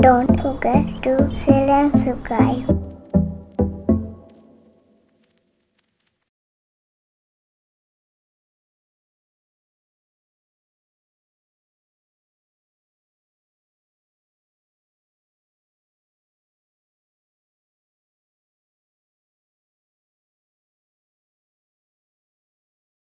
Don't forget to share and subscribe.